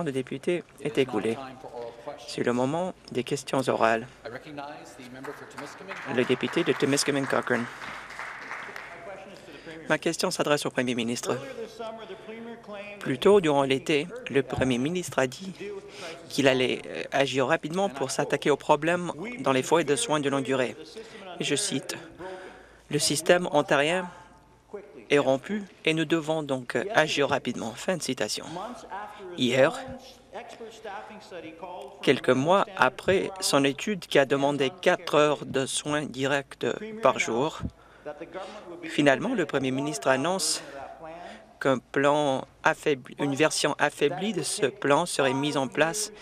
de députés est écoulé. C'est le moment des questions orales. Le député de Timiskaming Cochrane. Ma question s'adresse au Premier ministre. Plus tôt durant l'été, le Premier ministre a dit qu'il allait euh, agir rapidement pour s'attaquer aux problèmes dans les foyers de soins de longue durée. Je cite, « Le système ontarien est rompu et nous devons donc agir rapidement. » Fin de citation. Hier, quelques mois après son étude qui a demandé quatre heures de soins directs par jour, finalement, le premier ministre annonce qu'un plan une version affaiblie de ce plan serait mise en place,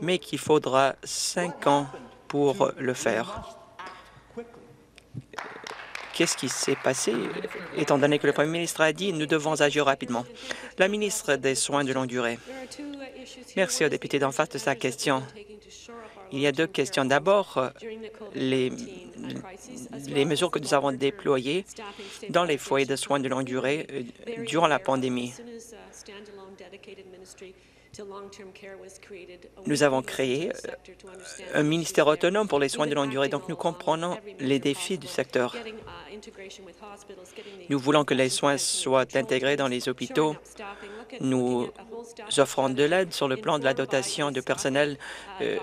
mais qu'il faudra cinq ans pour le faire. Qu'est-ce qui s'est passé, étant donné que le Premier ministre a dit « nous devons agir rapidement ». La ministre des Soins de longue durée. Merci au député d'en face de sa question. Il y a deux questions. D'abord, les, mesures que nous avons déployées dans les foyers de soins de longue durée euh, durant la pandémie. Nous avons créé euh, un ministère autonome pour les soins de longue durée, donc nous comprenons les défis du secteur. Nous voulons que les soins soient intégrés dans les hôpitaux. Nous offrons de l'aide sur le plan de la dotation de personnel. Euh,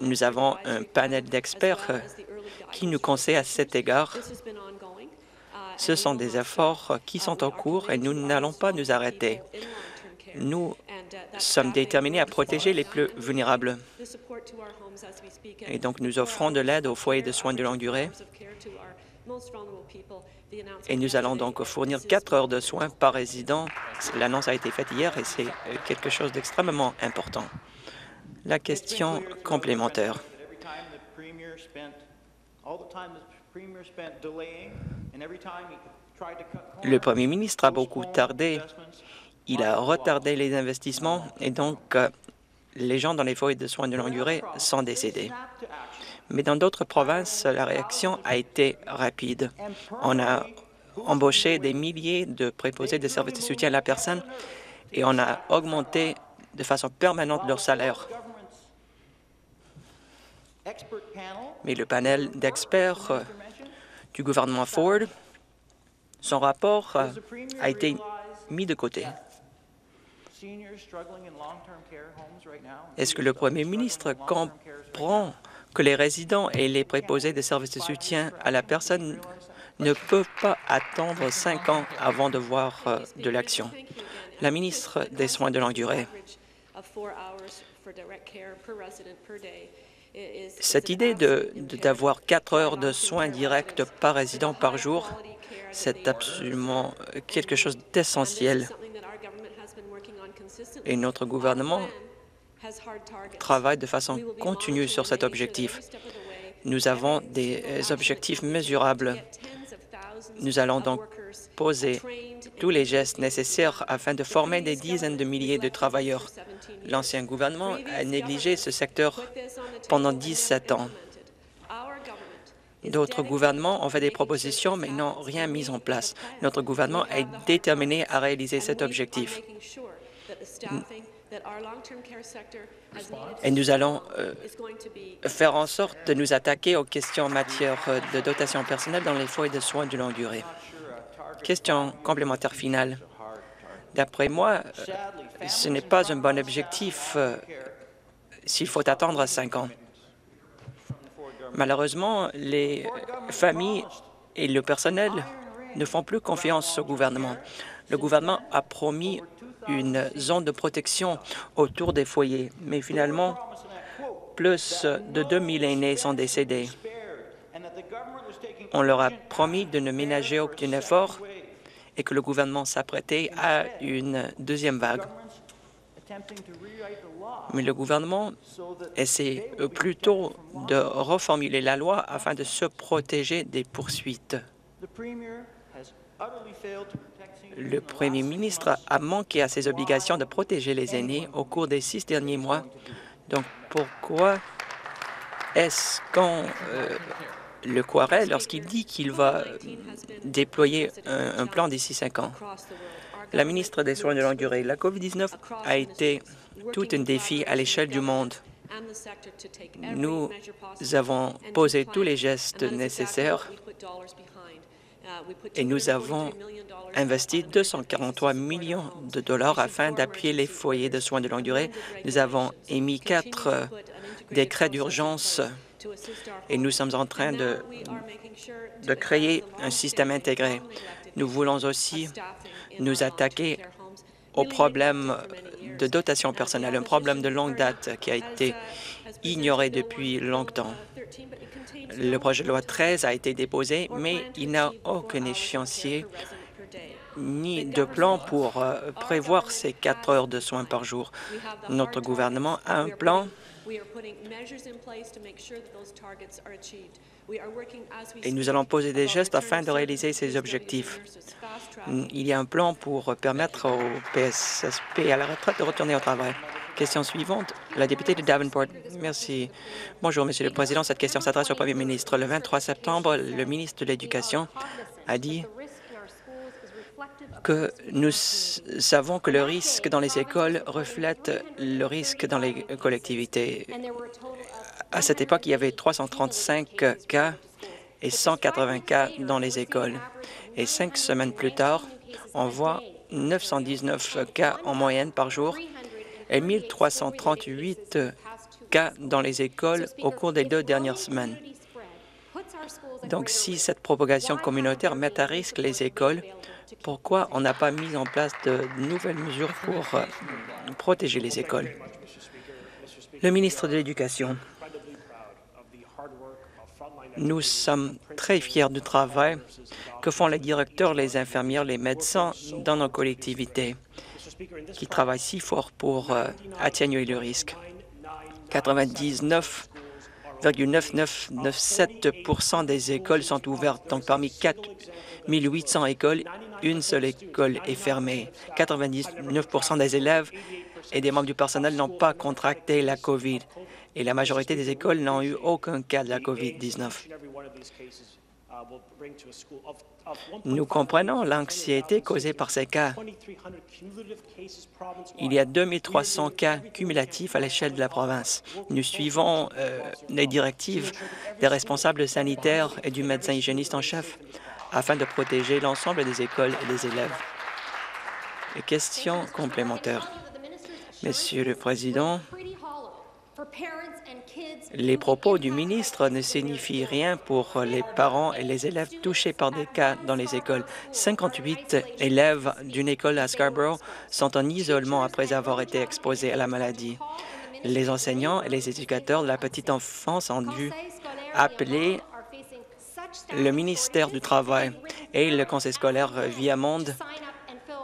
nous avons un panel d'experts euh, qui nous conseille à cet égard. Ce sont des efforts qui sont en cours et nous n'allons pas nous arrêter. Nous sommes déterminés à protéger les plus vulnérables. Et donc, nous offrons de l'aide aux foyers de soins de longue durée. Et nous allons donc fournir quatre heures de soins par résident. L'annonce a été faite hier et c'est quelque chose d'extrêmement important. La question complémentaire. Le premier ministre a beaucoup tardé il a retardé les investissements et donc euh, les gens dans les foyers de soins de longue durée sont décédés. Mais dans d'autres provinces, la réaction a été rapide. On a embauché des milliers de préposés de services de soutien à la personne et on a augmenté de façon permanente leur salaire. Mais le panel d'experts euh, du gouvernement Ford, son rapport euh, a été mis de côté. Est-ce que le Premier ministre comprend que les résidents et les préposés des services de soutien à la personne ne peuvent pas attendre cinq ans avant de voir euh, de l'action? La ministre des Soins de longue durée. Cette idée d'avoir quatre heures de soins directs par résident par jour, c'est absolument quelque chose d'essentiel et notre gouvernement travaille de façon continue sur cet objectif. Nous avons des objectifs mesurables. Nous allons donc poser tous les gestes nécessaires afin de former des dizaines de milliers de travailleurs. L'ancien gouvernement a négligé ce secteur pendant 17 ans. D'autres gouvernements ont fait des propositions, mais n'ont rien mis en place. Notre gouvernement est déterminé à réaliser cet objectif. Et nous allons euh, faire en sorte de nous attaquer aux questions en matière euh, de dotation personnelle dans les foyers de soins de longue durée. Question complémentaire finale. D'après moi, euh, ce n'est pas un bon objectif s'il faut attendre cinq ans. Malheureusement, les familles et le personnel ne font plus confiance au gouvernement. Le gouvernement a promis une zone de protection autour des foyers. Mais finalement, plus de 2000 aînés sont décédés. On leur a promis de ne ménager aucun effort et que le gouvernement s'apprêtait à une deuxième vague. Mais le gouvernement essaie plutôt de reformuler la loi afin de se protéger des poursuites le premier ministre a manqué à ses obligations de protéger les aînés au cours des six derniers mois. Donc, pourquoi est-ce qu'on euh, le croirait lorsqu'il dit qu'il va déployer un, un plan d'ici cinq ans? La ministre des Soins de longue durée, la COVID-19 a été tout un défi à l'échelle du monde. Nous avons posé tous les gestes nécessaires et nous avons investi 243 millions de dollars afin d'appuyer les foyers de soins de longue durée. Nous avons émis quatre décrets d'urgence et nous sommes en train de, de créer un système intégré. Nous voulons aussi nous attaquer au problème de dotation personnelle, un problème de longue date qui a été ignoré depuis longtemps. Le projet de loi 13 a été déposé, mais il n'a aucun échéancier ni de plan pour euh, prévoir ces quatre heures de soins par jour. Notre gouvernement a un plan et nous allons poser des gestes afin de réaliser ces objectifs. Il y a un plan pour permettre au PSSP à la retraite de retourner au travail. Question suivante, la députée de Davenport. Merci. Bonjour, Monsieur le Président. Cette question s'adresse au Premier ministre. Le 23 septembre, le ministre de l'Éducation a dit que nous savons que le risque dans les écoles reflète le risque dans les collectivités. À cette époque, il y avait 335 cas et 180 cas dans les écoles. Et cinq semaines plus tard, on voit 919 cas en moyenne par jour et 1338 cas dans les écoles au cours des deux dernières semaines. Donc, si cette propagation communautaire met à risque les écoles, pourquoi on n'a pas mis en place de nouvelles mesures pour euh, protéger les écoles? Le ministre de l'Éducation. Nous sommes très fiers du travail que font les directeurs, les infirmières, les médecins dans nos collectivités, qui travaillent si fort pour euh, atténuer le risque. 99,9997% des écoles sont ouvertes. Donc, parmi 4 800 écoles, une seule école est fermée. 99% des élèves et des membres du personnel n'ont pas contracté la COVID et la majorité des écoles n'ont eu aucun cas de la COVID-19. Nous comprenons l'anxiété causée par ces cas. Il y a 2300 cas cumulatifs à l'échelle de la province. Nous suivons euh, les directives des responsables sanitaires et du médecin hygiéniste en chef afin de protéger l'ensemble des écoles et des élèves. Question complémentaire. Monsieur le Président, les propos du ministre ne signifient rien pour les parents et les élèves touchés par des cas dans les écoles. 58 élèves d'une école à Scarborough sont en isolement après avoir été exposés à la maladie. Les enseignants et les éducateurs de la petite enfance ont dû appeler le ministère du Travail et le conseil scolaire Viamonde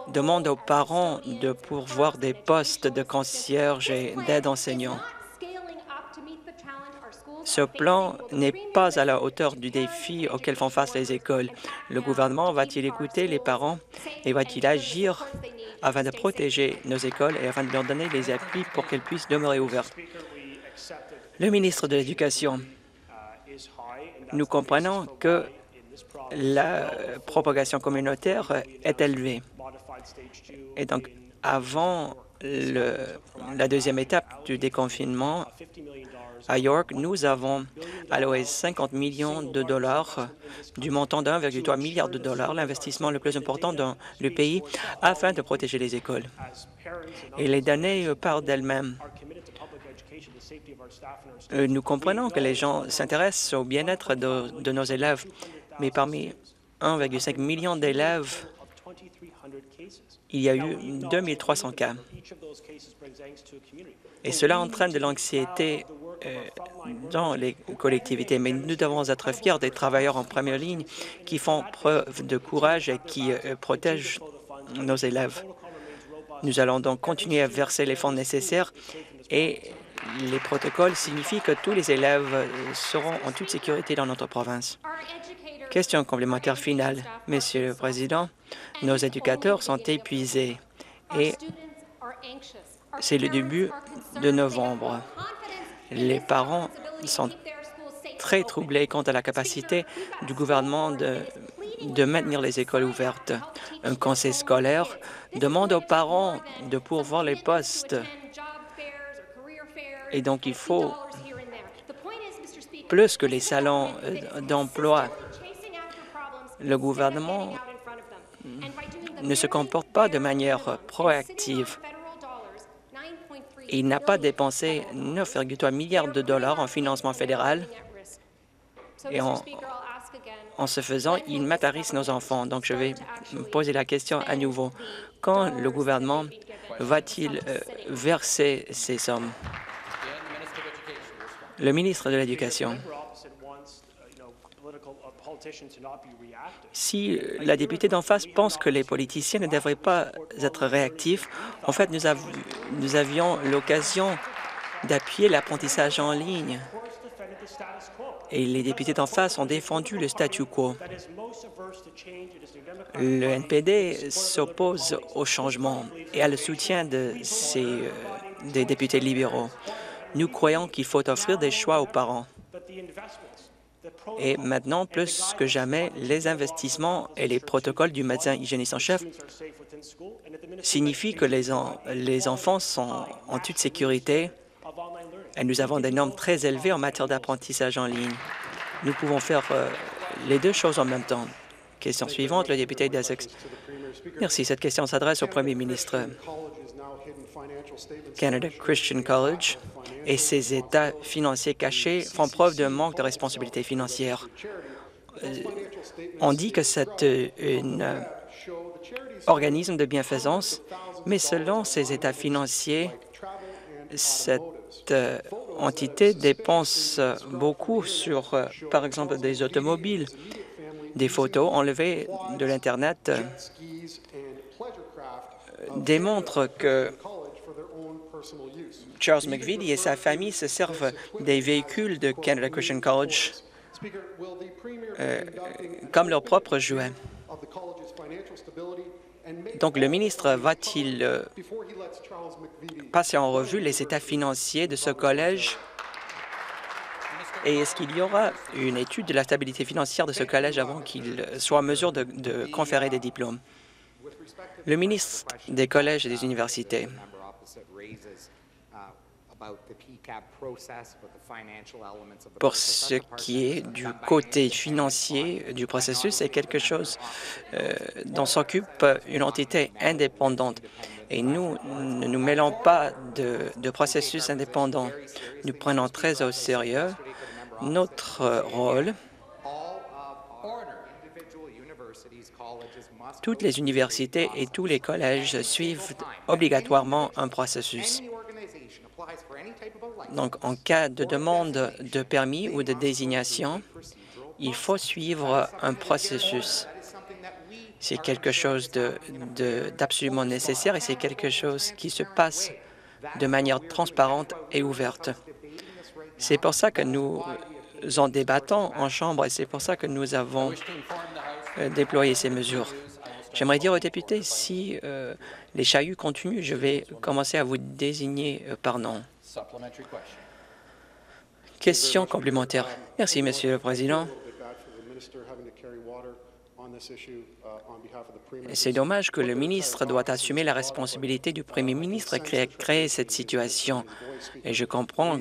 demandent aux parents de pourvoir des postes de concierge et d'aide enseignants. Ce plan n'est pas à la hauteur du défi auquel font face les écoles. Le gouvernement va-t-il écouter les parents et va-t-il agir afin de protéger nos écoles et afin de leur donner les appuis pour qu'elles puissent demeurer ouvertes? Le ministre de l'Éducation, nous comprenons que la propagation communautaire est élevée. Et donc, avant la deuxième étape du déconfinement, à York, nous avons alloué 50 millions de dollars du montant de 1,3 milliard de dollars, l'investissement le plus important dans le pays, afin de protéger les écoles. Et les données parlent d'elles-mêmes. Euh, nous comprenons que les gens s'intéressent au bien-être de, nos élèves, mais parmi 1,5 million d'élèves, il y a eu 2300 cas. Et cela entraîne de l'anxiété euh, dans les collectivités. Mais nous devons être fiers des travailleurs en première ligne qui font preuve de courage et qui euh, protègent nos élèves. Nous allons donc continuer à verser les fonds nécessaires et les protocoles signifient que tous les élèves euh, seront en toute sécurité dans notre province. Question complémentaire finale. Monsieur le Président, nos éducateurs sont épuisés et c'est le début de novembre. Les parents sont très troublés quant à la capacité du gouvernement de, maintenir les écoles ouvertes. Un conseil scolaire demande aux parents de pourvoir les postes Et donc, il faut plus que les salons euh, d'emploi. Le gouvernement ne se comporte pas de manière proactive. Il n'a pas dépensé 9,3 milliards de dollars en financement fédéral et en, en ce faisant, il matarise nos enfants. Donc, je vais poser la question à nouveau. Quand le gouvernement va-t-il euh, verser ces sommes? Le ministre de l'Éducation. Si la députée d'en face pense que les politiciens ne devraient pas être réactifs, en fait, nous, avions l'occasion d'appuyer l'apprentissage en ligne et les députés d'en face ont défendu le statu quo. Le NPD s'oppose au changement et à le soutien de euh, des députés libéraux. Nous croyons qu'il faut offrir des choix aux parents. Et maintenant, plus que jamais, les investissements et les protocoles du médecin hygiéniste en chef signifient que les, enfants sont en toute sécurité et nous avons des normes très élevées en matière d'apprentissage en ligne. Nous pouvons faire euh, les deux choses en même temps. Question suivante, le député d'Essex. Merci. Cette question s'adresse au premier ministre. Canada Christian College et ses états financiers cachés font preuve d'un manque de responsabilité financière. Euh, on dit que c'est un euh, organisme de bienfaisance, mais selon ses états financiers, cette euh, entité dépense beaucoup sur, par exemple, des automobiles, des photos enlevées de l'Internet démontrent que Charles McVitie et sa famille se servent des véhicules de Canada Christian College euh, comme leurs propres jouets. Donc, le ministre va-t-il euh, passer en revue les états financiers de ce collège? Et est-ce qu'il y aura une étude de la stabilité financière de ce collège avant qu'il soit en mesure de conférer des diplômes? Le ministre des collèges et des universités. Pour ce qui est du côté financier du processus, c'est quelque chose euh, dont s'occupe une entité indépendante. Et nous ne nous mêlons pas de, de processus indépendants. Nous prenons très au sérieux notre rôle toutes les universités et tous les collèges suivent obligatoirement un processus. Donc, en cas de demande de permis ou de désignation, il faut suivre un processus. C'est quelque chose d'absolument nécessaire et c'est quelque chose qui se passe de manière transparente et ouverte. C'est pour ça que nous en débattons en Chambre et c'est pour ça que nous avons euh, déployé ces mesures. J'aimerais dire aux députés, si euh, les chahuts continuent, je vais commencer à vous désigner euh, par nom. Question complémentaire. Merci, Monsieur le Président. C'est dommage que le ministre doit assumer la responsabilité du premier ministre qui a créé cette situation. Et je comprends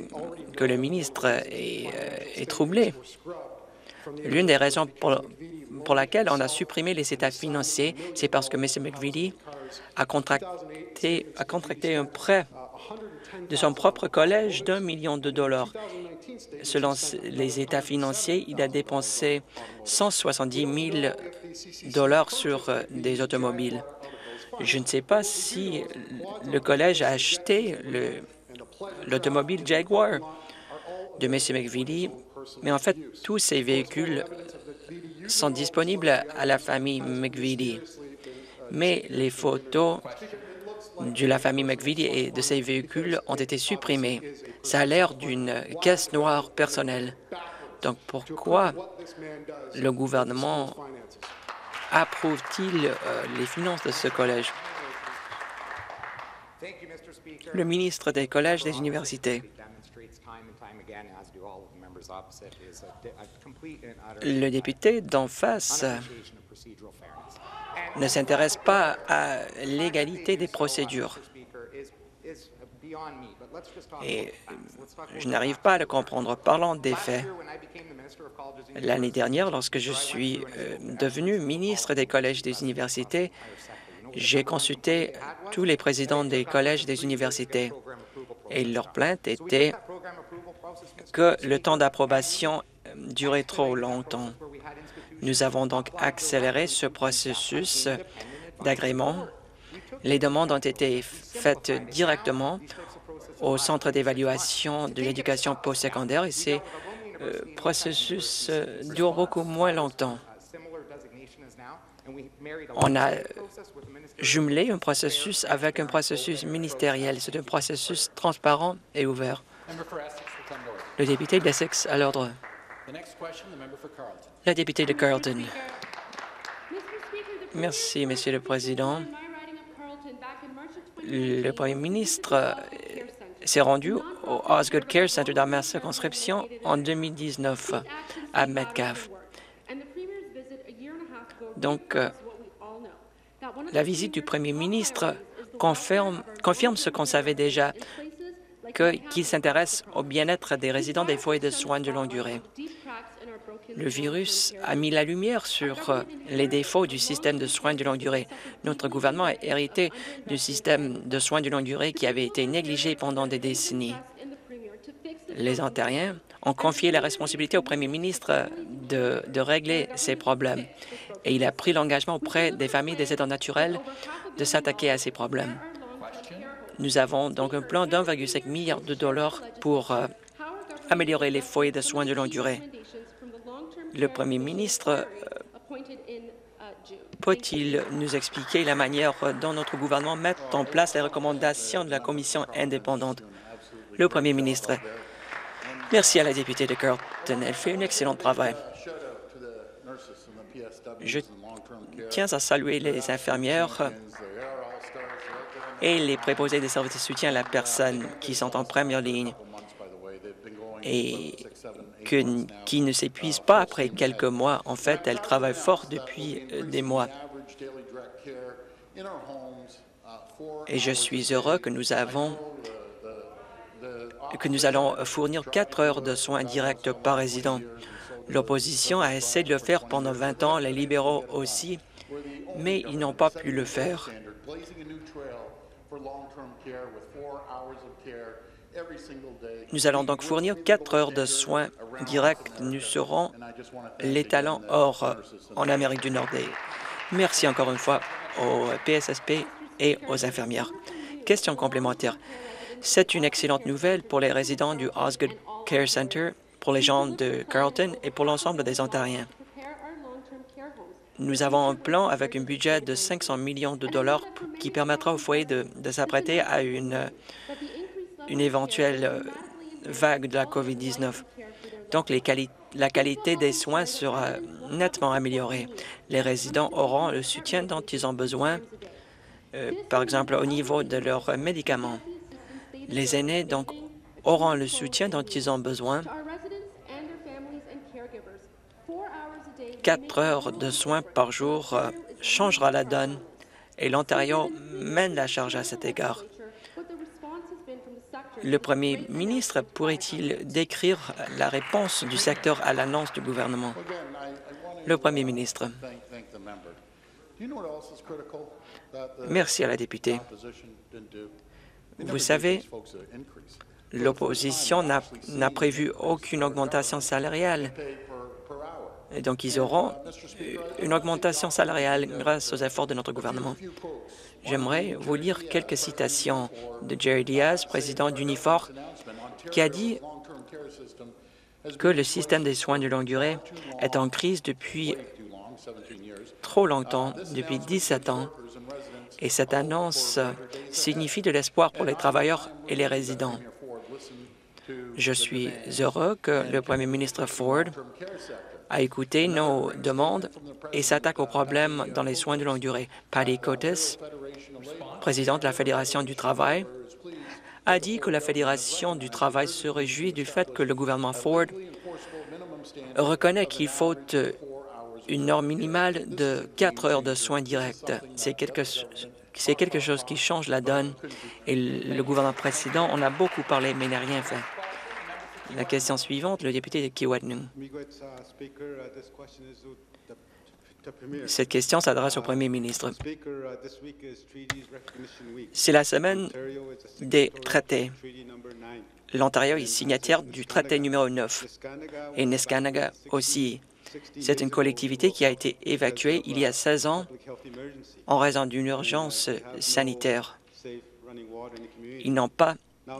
que le ministre est, euh, troublé. L'une des raisons pour, pour, laquelle on a supprimé les états financiers, c'est parce que M. McVitie a contracté, a contracté un prêt de son propre collège d'un million de dollars. Selon les états financiers, il a dépensé 170 000 dollars sur euh, des automobiles. Je ne sais pas si le collège a acheté l'automobile Jaguar de M. McVitie, mais en fait, tous ces véhicules sont disponibles à la famille McVitie. Mais les photos de la famille McVitie et de ces véhicules ont été supprimées. Ça a l'air d'une caisse noire personnelle. Donc pourquoi le gouvernement approuve-t-il euh, les finances de ce collège? Le ministre des collèges des universités. Le député d'en face ne s'intéresse pas à l'égalité des procédures. Et je n'arrive pas à le comprendre. Parlons des faits. L'année dernière, lorsque je suis euh, devenu ministre des collèges des universités, j'ai consulté tous les présidents des collèges des universités et leur plainte était que le temps d'approbation durait trop longtemps. Nous avons donc accéléré ce processus d'agrément. Les demandes ont été faites directement au Centre d'évaluation de l'éducation postsecondaire et ces euh, processus euh, dure beaucoup moins longtemps. On a jumelé un processus avec un processus ministériel. C'est un processus transparent et ouvert. Le député d'Essex à l'ordre. La députée de Carleton. Merci, Monsieur le Président. Le Premier ministre s'est rendu au Osgood Care Center dans ma circonscription en 2019 à Metcalfe. Donc, euh, la visite du premier ministre confirme, confirme ce qu'on savait déjà, qu'il s'intéresse au bien-être des résidents des foyers de soins de longue durée. Le virus a mis la lumière sur euh, les défauts du système de soins de longue durée. Notre gouvernement a hérité du système de soins de longue durée qui avait été négligé pendant des décennies. Les Ontariens ont confié la responsabilité au premier ministre de, de régler ces problèmes et il a pris l'engagement auprès des familles des aidants naturels de s'attaquer à ces problèmes. Nous avons donc un plan d'1,5 milliard de dollars pour euh, améliorer les foyers de soins de longue durée. Le premier ministre euh, peut-il nous expliquer la manière dont notre gouvernement met en place les recommandations de la commission indépendante? Le premier ministre. Merci à la députée de Carlton. Elle fait un excellent travail. Je tiens à saluer les infirmières et les préposés des services de soutien à la personne qui sont en première ligne et qui ne s'épuisent pas après quelques mois. En fait, elles travaillent fort depuis euh, des mois. Et je suis heureux que nous avons que nous allons fournir quatre heures de soins directs par résident. L'opposition a essayé de le faire pendant 20 ans, les libéraux aussi, mais ils n'ont pas pu le faire. Nous allons donc fournir quatre heures de soins directs. Nous serons les talents or en Amérique du Nord. merci encore une fois au PSSP et aux infirmières. Question complémentaire. C'est une excellente nouvelle pour les résidents du Osgood Care Center pour les gens de Carleton et pour l'ensemble des Ontariens. Nous avons un plan avec un budget de 500 millions de dollars qui permettra au foyer de, s'apprêter à une, une éventuelle vague de la COVID-19. Donc, la qualité des soins sera nettement améliorée. Les résidents auront le soutien dont ils ont besoin, euh, par exemple au niveau de leurs médicaments. Les aînés donc auront le soutien dont ils ont besoin Quatre heures de soins par jour euh, changera la donne et l'Ontario mène la charge à cet égard. Le premier ministre pourrait-il décrire la réponse du secteur à l'annonce du gouvernement? Le premier ministre. Merci à la députée. Vous savez, l'opposition n'a prévu aucune augmentation salariale donc, ils auront une augmentation salariale grâce aux efforts de notre gouvernement. J'aimerais vous lire quelques citations de Jerry Diaz, président d'Unifor, qui a dit que le système des soins de longue durée est en crise depuis trop longtemps, depuis 17 ans, et cette annonce signifie de l'espoir pour les travailleurs et les résidents. Je suis heureux que le premier ministre Ford a écouté nos demandes et s'attaque aux problèmes dans les soins de longue durée. Paddy Cotis, président de la Fédération du travail, a dit que la Fédération du travail se réjouit du fait que le gouvernement Ford reconnaît qu'il faut une norme minimale de quatre heures de soins directs. C'est quelque, quelque chose qui change la donne. Et le gouvernement précédent on a beaucoup parlé, mais n'a rien fait. La question suivante, le député de Kiwetnu. Cette question s'adresse au premier ministre. C'est la semaine des traités. L'Ontario est signataire du traité numéro 9 et Neskanaga aussi. C'est une collectivité qui a été évacuée il y a 16 ans en raison d'une urgence sanitaire. Ils n'ont pas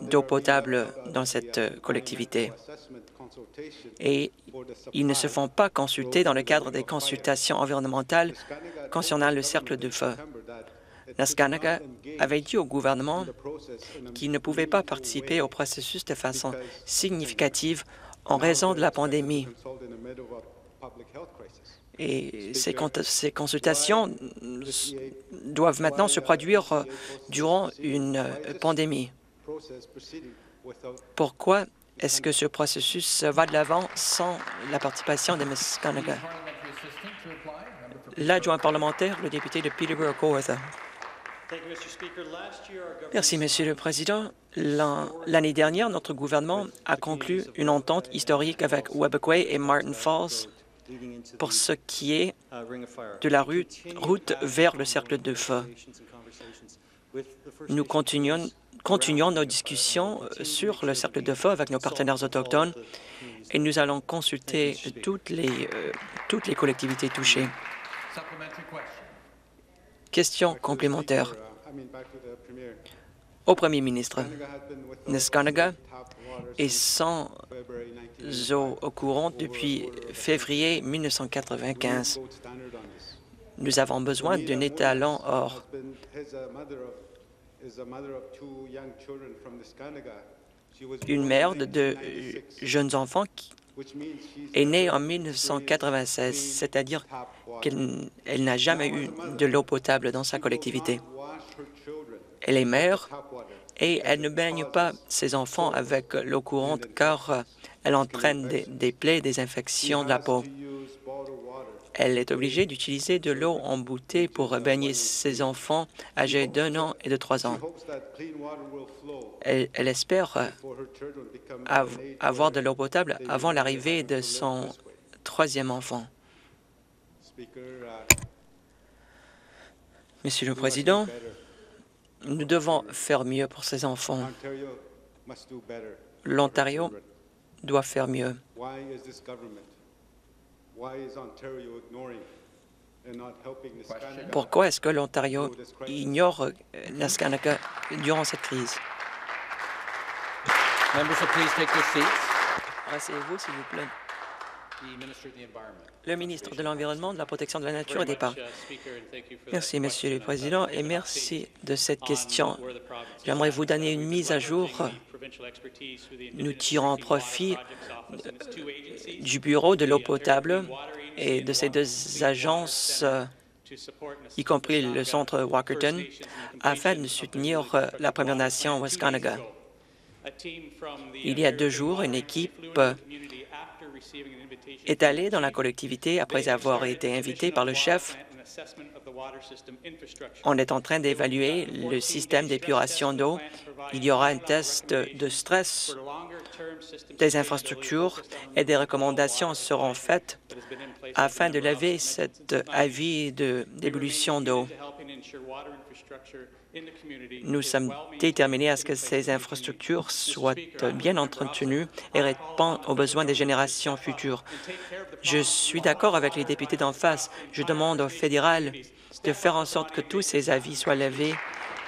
d'eau potable dans cette collectivité et ils ne se font pas consulter dans le cadre des consultations environnementales concernant le cercle de feu. Naskanaga avait dit au gouvernement qu'il ne pouvait pas participer au processus de façon significative en raison de la pandémie. Et ces, ces consultations doivent maintenant se produire durant une pandémie. Pourquoi est-ce que ce processus va de l'avant sans la participation de Ms. Kanaga? L'adjoint parlementaire, le député de Peterborough-Kawartha. Merci, Monsieur le Président. L'année dernière, notre gouvernement a conclu une entente historique avec Webequay et Martin Falls pour ce qui est de la route vers le cercle de feu. Nous continuons nos discussions euh, sur le cercle de feu avec nos partenaires autochtones et nous allons consulter toutes les, euh, collectivités touchées. Question complémentaire au Premier ministre. Neskanaga est sans eau au courant depuis février 1995. Nous avons besoin d'un étalon or. Une mère de deux jeunes enfants qui est née en 1996, c'est-à-dire qu'elle n'a jamais eu de l'eau potable dans sa collectivité. Elle est mère et elle ne baigne pas ses enfants avec l'eau courante car elle entraîne des, des plaies, des infections de la peau elle est obligée d'utiliser de l'eau embouteille pour baigner ses enfants âgés d'un an et de trois ans. Elle, espère avoir de l'eau potable avant l'arrivée de son troisième enfant. Monsieur le Président, nous devons faire mieux pour ces enfants. L'Ontario doit faire mieux. Pourquoi est-ce que l'Ontario ignore euh, Naskanaka durant cette crise? Asseyez-vous, s'il vous plaît. Le ministre de l'Environnement, de la Protection de la Nature et des Parcs. Merci, Monsieur le Président, et merci de cette question. J'aimerais vous donner une mise à jour nous tirons profit du Bureau de l'eau potable et de ces deux agences, y compris le centre Walkerton, afin de soutenir la Première Nation Waskanaga. Il y a deux jours, une équipe est allée dans la collectivité après avoir été invitée par le chef on est en train d'évaluer le système d'épuration d'eau. Il y aura un test de stress des infrastructures et des recommandations seront faites afin de lever cet avis d'évolution d'eau. Nous sommes déterminés à ce que ces infrastructures soient bien entretenues et répondent aux besoins des générations futures. Je suis d'accord avec les députés d'en face. Je demande au fédéral de faire en sorte que tous ces avis soient levés.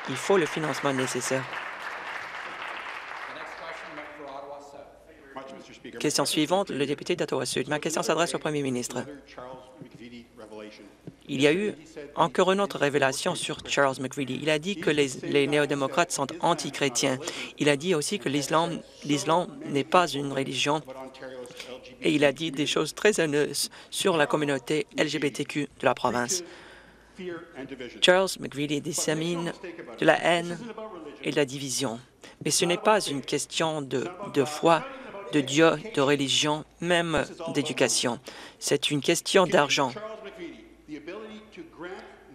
Il faut le financement nécessaire. Question suivante, le député d'Ottawa-Sud. Ma question s'adresse au premier ministre. Il y a eu encore une autre révélation sur Charles McVitie. Il a dit que les, néo-démocrates sont anti-chrétiens. Il a dit aussi que l'islam n'est pas une religion. Et il a dit des choses très haineuses sur la communauté LGBTQ de la province. Charles McVitie dissémine de la haine et de la division. Mais ce n'est pas une question de foi, de Dieu, de religion, même d'éducation. C'est une question d'argent.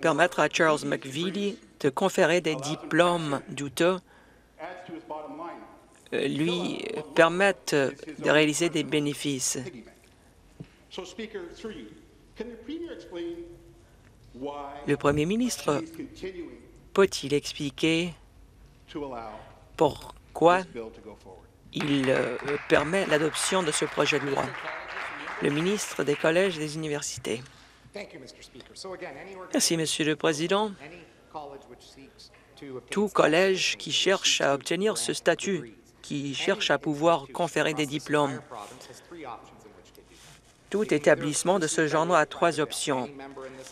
Permettre à Charles McVitie de conférer des diplômes douteux euh, lui permettent de réaliser des bénéfices. Le Premier ministre peut-il expliquer pourquoi il euh, permet l'adoption de ce projet de loi? Le ministre des Collèges et des Universités. Merci, Monsieur le Président. Tout collège qui cherche à obtenir ce statut, qui cherche à pouvoir conférer des diplômes, tout établissement de ce genre a trois options.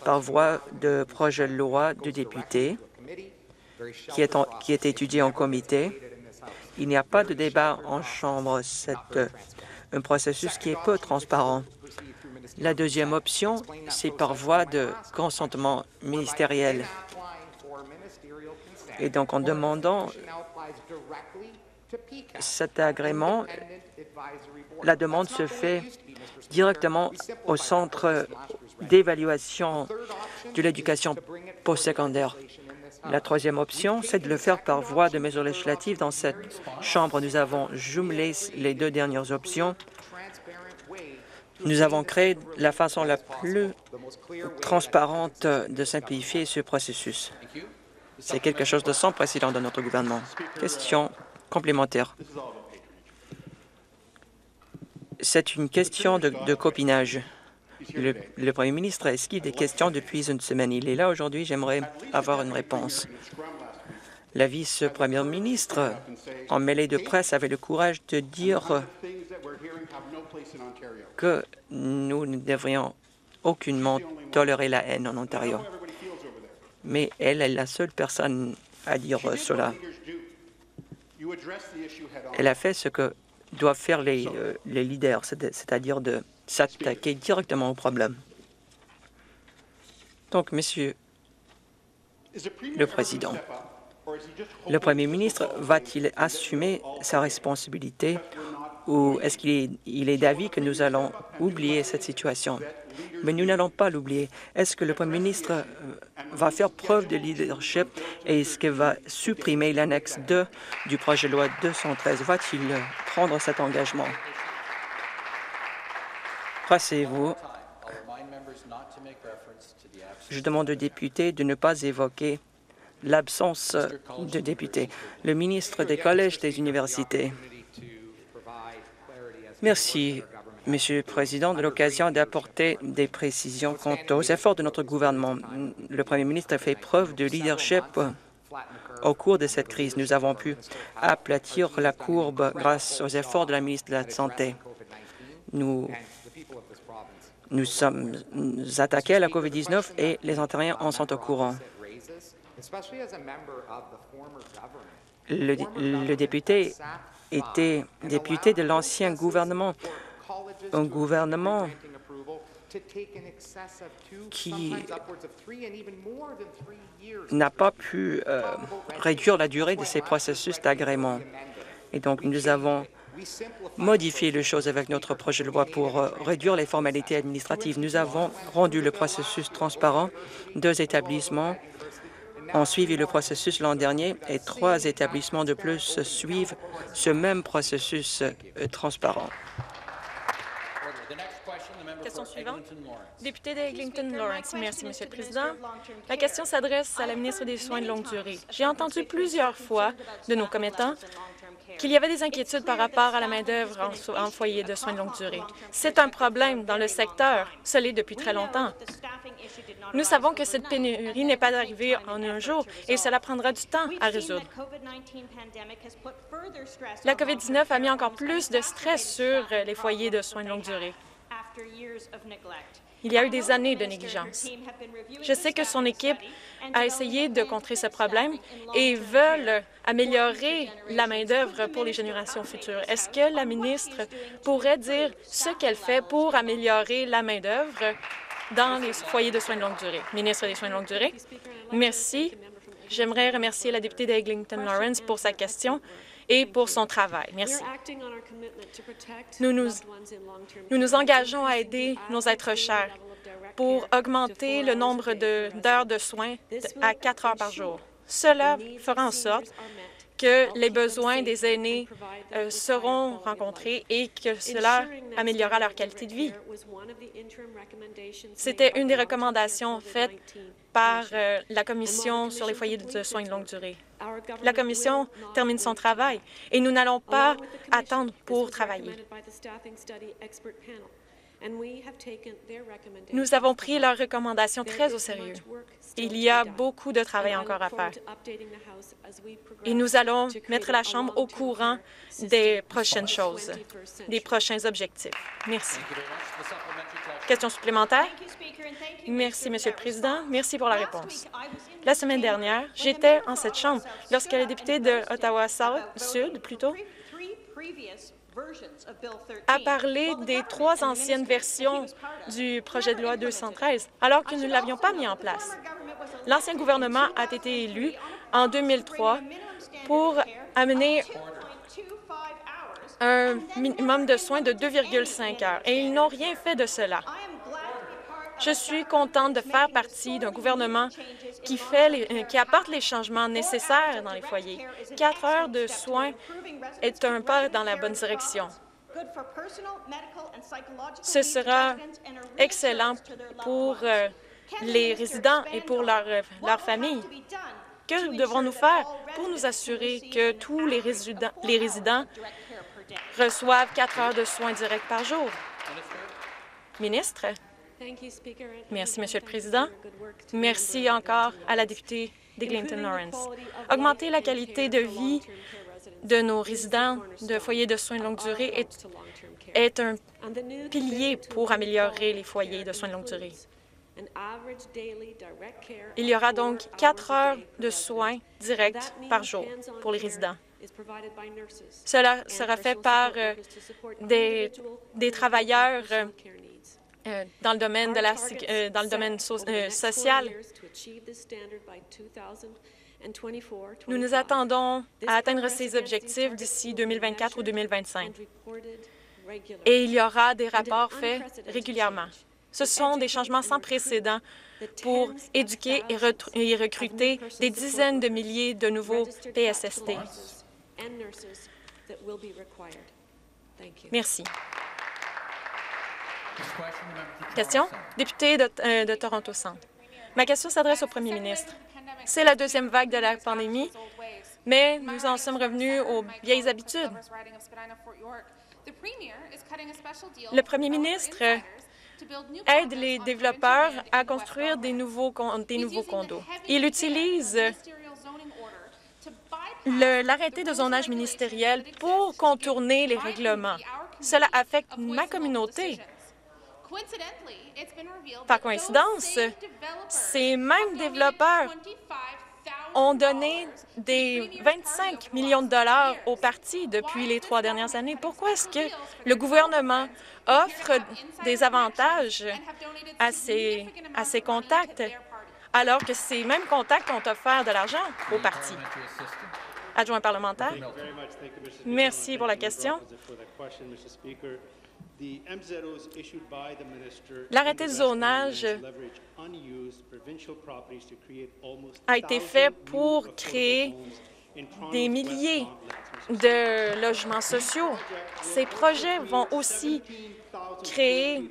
Par voie de projet de loi de député, qui est, qui est étudié en comité, il n'y a pas de débat en Chambre. C'est un processus qui est peu transparent. La deuxième option, c'est par voie de consentement ministériel. Et donc, en demandant cet agrément, la demande se fait directement au Centre d'évaluation de l'éducation postsecondaire. La troisième option, c'est de le faire par voie de mesures législatives. Dans cette Chambre, nous avons jumelé les deux dernières options. Nous avons créé la façon la plus transparente de simplifier ce processus. C'est quelque chose de sans précédent dans notre gouvernement. Question complémentaire. C'est une question de, copinage. Le, premier ministre esquive des questions depuis une semaine. Il est là aujourd'hui. J'aimerais avoir une réponse. La vice-première ministre, en mêlée de presse, avait le courage de dire que nous ne devrions aucunement tolérer la haine en Ontario. Mais elle est la seule personne à dire cela. Elle a fait ce que doivent faire les, euh, les leaders, c'est-à-dire de s'attaquer directement au problème. Donc, Monsieur le Président, le Premier ministre va-t-il assumer sa responsabilité ou est-ce qu'il est, d'avis que nous allons oublier cette situation? Mais nous n'allons pas l'oublier. Est-ce que le Premier ministre euh, va faire preuve de leadership et est-ce qu'il va supprimer l'annexe 2 du projet de loi 213? Va-t-il prendre cet engagement? Passez-vous. Je demande aux députés de ne pas évoquer l'absence de députés. Le ministre des Collèges des universités. Merci, Monsieur le Président, de l'occasion d'apporter des précisions quant aux efforts de notre gouvernement. Le Premier ministre a fait preuve de leadership au cours de cette crise. Nous avons pu aplatir la courbe grâce aux efforts de la ministre de la Santé. Nous nous sommes attaqués à la COVID-19 et les Ontariens en sont au courant. Le, député était député de l'ancien gouvernement, un gouvernement qui n'a pas pu euh, réduire la durée de ces processus d'agrément. Et donc, nous avons modifié les choses avec notre projet de loi pour euh, réduire les formalités administratives. Nous avons rendu le processus transparent. Deux établissements ont suivi le processus l'an dernier et trois établissements de plus suivent ce même processus euh, transparent. Question suivante. Député d'Eglinton Lawrence. Merci, Monsieur le Président. La question s'adresse à la ministre des Soins de longue durée. J'ai entendu plusieurs fois de nos commettants qu'il y avait des inquiétudes par rapport à la main-d'œuvre en, foyer de soins de longue durée. C'est un problème dans le secteur, ce l'est depuis très longtemps. Nous savons que cette pénurie n'est pas arrivée en un jour et cela prendra du temps à résoudre. La COVID-19 a mis encore plus de stress sur les foyers de soins de longue durée. Il y a eu des années de négligence. Je sais que son équipe a essayé de contrer ce problème et veulent améliorer la main-d'œuvre pour les générations futures. Est-ce que la ministre pourrait dire ce qu'elle fait pour améliorer la main-d'œuvre dans les foyers de soins de longue durée? Ministre des Soins de longue durée. Merci. J'aimerais remercier la députée d'Eglinton Lawrence pour sa question et pour son travail. Merci. Nous nous, nous nous engageons à aider nos êtres chers pour augmenter le nombre d'heures de, soins à quatre heures par jour. Cela fera en sorte que les besoins des aînés euh, seront rencontrés et que cela améliorera leur qualité de vie. C'était une des recommandations faites par euh, la Commission sur les foyers de soins de longue durée. La Commission termine son travail et nous n'allons pas attendre pour travailler. Nous avons pris leurs recommandations très au sérieux. Il y a beaucoup de travail encore à faire. Et nous allons mettre la Chambre au courant des prochaines choses, des prochains objectifs. Merci. Question supplémentaire? Merci, Monsieur le Président. Merci pour la réponse. La semaine dernière, j'étais en cette Chambre lorsque les députés de Ottawa-Sud, plutôt, a parlé des trois anciennes versions du projet de loi 213, alors que nous ne l'avions pas mis en place. L'ancien gouvernement a été élu en 2003 pour amener un minimum de soins de 2,5 heures, et ils n'ont rien fait de cela. Je suis contente de faire partie d'un gouvernement qui, fait euh, qui apporte les changements nécessaires dans les foyers. Quatre heures de soins est un pas dans la bonne direction. Ce sera excellent pour euh, les résidents et pour leur, euh, leur famille. Que devrons-nous faire pour nous assurer que tous les résidents, les résidents reçoivent quatre heures de soins directs par jour? Ministre? Merci, Monsieur le Président. Merci encore à la députée d'Eglinton Lawrence. Augmenter la qualité de vie de nos résidents de foyers de soins de longue durée est, un pilier pour améliorer les foyers de soins de longue durée. Il y aura donc quatre heures de soins directs par jour pour les résidents. Cela sera fait par euh, des, des travailleurs euh, dans le domaine, de la, euh, dans le domaine euh, social. Nous nous attendons à atteindre ces objectifs d'ici 2024 ou 2025. Et il y aura des rapports faits régulièrement. Ce sont des changements sans précédent pour éduquer et, recruter des dizaines de milliers de nouveaux PSST. Merci. Question? Député de, euh, Toronto Centre. Ma question s'adresse au premier ministre. C'est la deuxième vague de la pandémie, mais nous en sommes revenus aux vieilles habitudes. Le premier ministre aide les développeurs à construire des nouveaux, des nouveaux condos. Il utilise l'arrêté de zonage ministériel pour contourner les règlements. Cela affecte ma communauté. Par coïncidence, ces mêmes développeurs ont donné des 25 millions de dollars au parti depuis les trois dernières années? Pourquoi est-ce que le gouvernement offre des avantages à ses, à ses contacts alors que ces mêmes contacts ont offert de l'argent au parti? Adjoint parlementaire. Merci pour la question. L'arrêté de zonage a été fait pour créer des milliers de logements sociaux. Ces projets vont aussi créer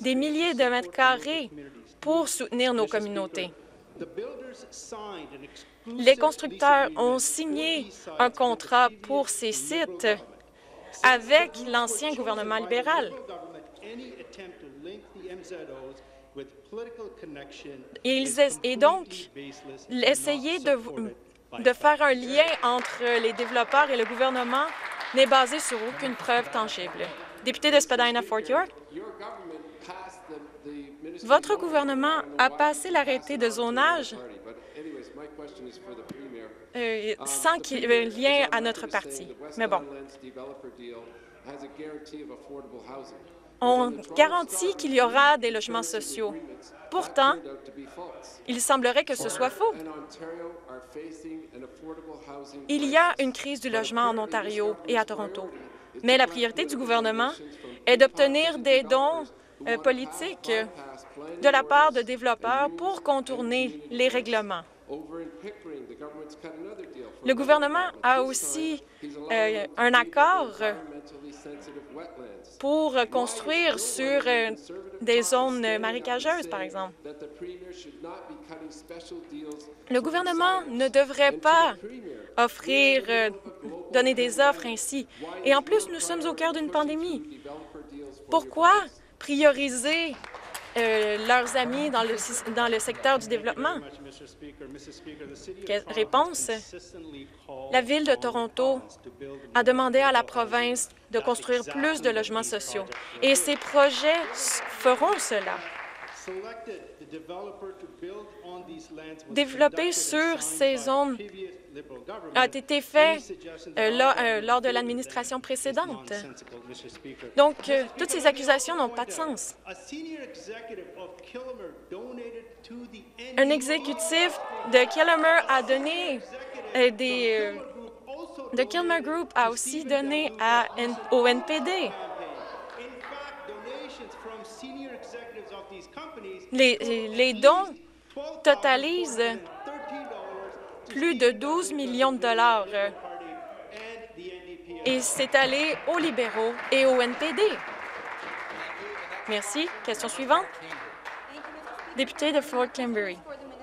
des milliers de mètres carrés pour soutenir nos communautés. Les constructeurs ont signé un contrat pour ces sites avec l'ancien gouvernement libéral. Et, donc, essayer de, de faire un lien entre les développeurs et le gouvernement n'est basé sur aucune preuve tangible. Député de Spadina-Fort York, votre gouvernement a passé l'arrêté de zonage euh, sans qu'il y ait un lien à notre parti. Mais bon, on garantit qu'il y aura des logements sociaux. Pourtant, il semblerait que ce soit faux. Il y a une crise du logement en Ontario et à Toronto, mais la priorité du gouvernement est d'obtenir des dons euh, politiques de la part de développeurs pour contourner les règlements. Le gouvernement a aussi euh, un accord pour construire sur euh, des zones marécageuses, par exemple? Le gouvernement ne devrait pas offrir, euh, donner des offres ainsi. Et en plus, nous sommes au cœur d'une pandémie. Pourquoi prioriser euh, leurs amis dans le, dans le secteur du développement? Réponse? La Ville de Toronto a demandé à la province de construire plus de logements sociaux et ces projets feront cela. Développer sur ces zones a été fait euh, euh, lors de l'administration précédente. Donc, euh, toutes ces accusations n'ont pas de sens. Un exécutif de Kilmer a donné des... de Kilmer Group a aussi donné à, au NPD. Les, les dons totalisent plus de 12 millions de dollars et c'est allé aux libéraux et au NPD. Merci. Question suivante. Député de Fort Canberra.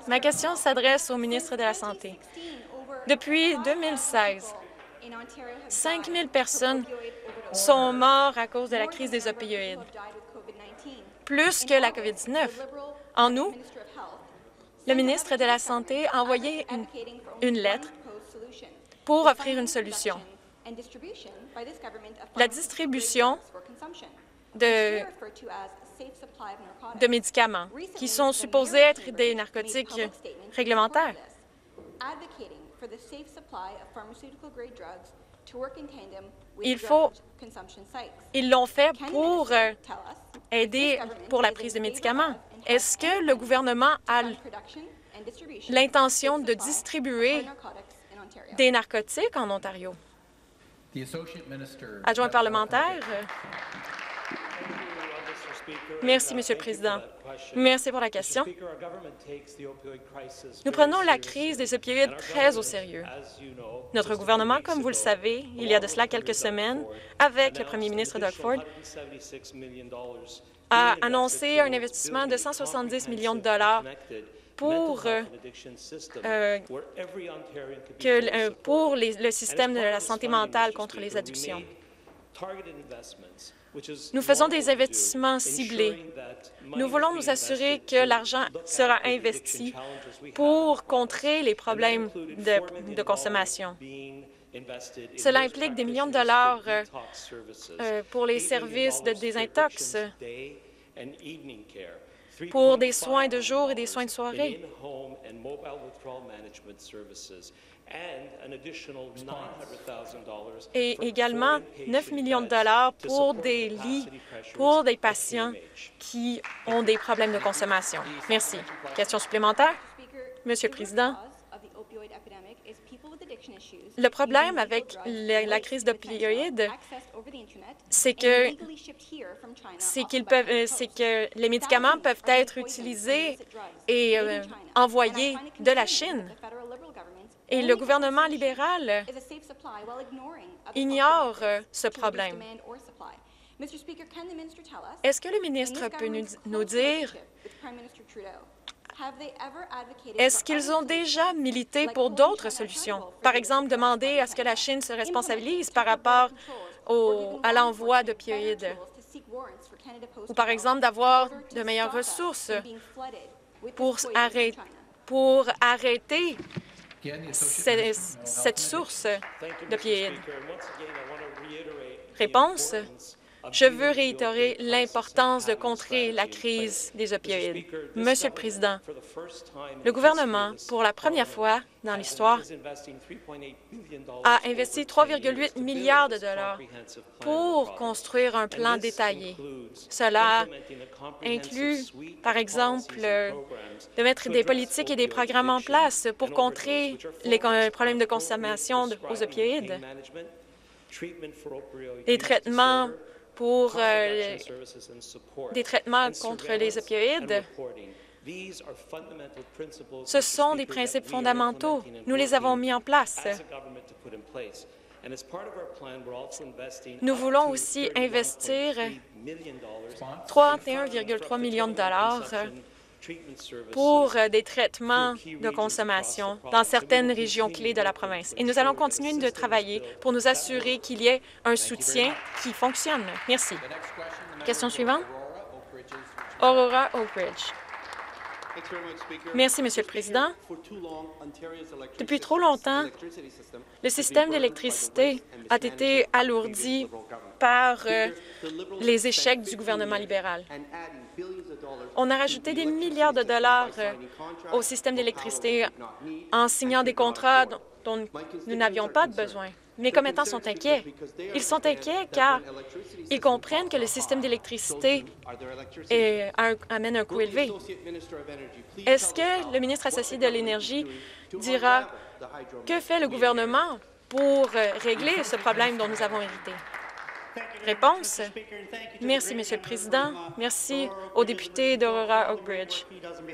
Ma question s'adresse au ministre de la Santé. Depuis 2016, 5 000 personnes sont mortes à cause de la crise des opioïdes, plus que la COVID-19. En août, le ministre de la Santé a envoyé une, lettre pour offrir une solution. La distribution de, de médicaments qui sont supposés être des narcotiques réglementaires. Il faut, ils l'ont fait pour euh, aider pour la prise de médicaments? Est-ce que le gouvernement a l'intention de distribuer des narcotiques en Ontario? Adjoint parlementaire. Merci, Monsieur le Président. Merci pour la question. Nous prenons la crise des opioïdes très au sérieux. Notre gouvernement, comme vous le savez, il y a de cela quelques semaines, avec le premier ministre Doug Ford, a annoncé un investissement de 170 millions de dollars pour, euh, euh, que, euh, pour le système de la santé mentale contre les addictions. Nous faisons des investissements ciblés. Nous voulons nous assurer que l'argent sera investi pour contrer les problèmes de, consommation. Cela implique des millions de dollars euh, euh, pour les services de désintox, pour des soins de jour et des soins de soirée. Et également 9 millions de dollars pour des lits pour des patients qui ont des problèmes de consommation. Merci. Question supplémentaire? Monsieur le Président, le problème avec la crise d'opioïdes, c'est que, qu'ils peuvent, euh, c'est que les médicaments peuvent être utilisés et euh, envoyés de la Chine. Et le gouvernement libéral ignore ce problème. Est-ce que le ministre peut nous dire est-ce qu'ils ont déjà milité pour d'autres solutions? Par exemple, demander à ce que la Chine se responsabilise par rapport à l'envoi d'opioïdes ou par exemple d'avoir de meilleures ressources pour arrêter, pour arrêter cette source d'opioïdes. Réponse je veux réitérer l'importance de contrer la crise des opioïdes. Monsieur le Président, le gouvernement, pour la première fois dans l'histoire, a investi 3,8 milliards de dollars pour construire un plan détaillé. Cela inclut, par exemple, de mettre des politiques et des programmes en place pour contrer les problèmes de consommation aux opioïdes, des traitements pour euh, des traitements contre les opioïdes, Ce sont des principes fondamentaux. Nous les avons mis en place. Nous voulons aussi investir 31,3 millions de dollars pour des traitements de consommation dans certaines régions clés de la province. Et nous allons continuer de travailler pour nous assurer qu'il y ait un soutien qui fonctionne. Merci. Question suivante. Aurora Oak Ridge. Merci, Monsieur le Président. Depuis trop longtemps, le système d'électricité a été alourdi par euh, les échecs du gouvernement libéral. On a rajouté des milliards de dollars euh, au système d'électricité en signant des contrats dont nous n'avions pas de besoin. Mes commettants sont inquiets. Ils sont inquiets car ils comprennent que le système d'électricité amène un coût élevé. Est-ce que le ministre associé de l'Énergie dira que fait le gouvernement pour euh, régler ce problème dont nous avons hérité? Réponse? Merci, Monsieur le Président. Merci au député d'Aurora Oakbridge.